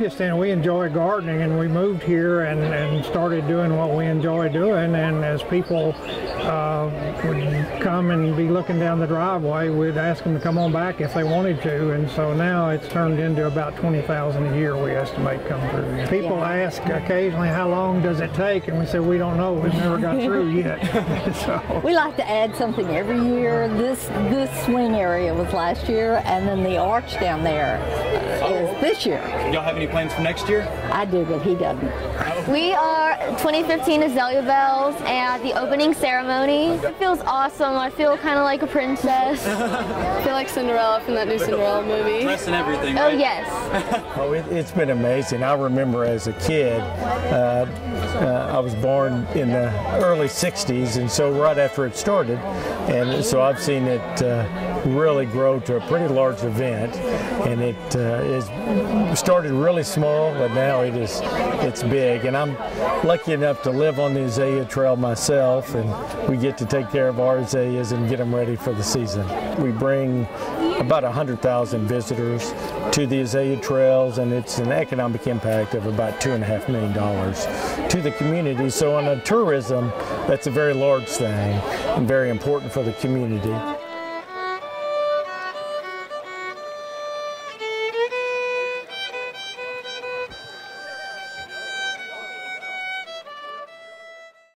just we enjoy gardening, and we moved here and, and started doing what we enjoy doing. And as people uh, would come and be looking down the driveway, we'd ask them to come on back if they wanted to. And so now it's turned into about 20,000 a year we estimate come through. People yeah. ask occasionally, how long does it take? And we say, we don't know. We've never got through yet. so. We like to add something every year. This, this swing area was last year, and then the arch down there is this year. Y'all have any plans for next year? I do, but he doesn't. We are 2015 Azalea Belles at the opening ceremony. It feels awesome. I feel kind of like a princess. I feel like Cinderella from that new Cinderella movie. Dress and everything, oh, right? Oh, yes. oh, it, has been amazing. I remember as a kid, uh, uh, I was born in the early 60s, and so right after it started, and so I've seen it uh, really grow to a pretty large event, and it uh, is started really small, but now it is it's big, and I'm lucky enough to live on the Azalea Trail myself, and we get to take care of our azaleas and get them ready for the season. We bring about 100,000 visitors to the Azalea Trails, and it's an economic impact of about two and a half million dollars to the community. So on a tourism, that's a very large thing and very important for the community.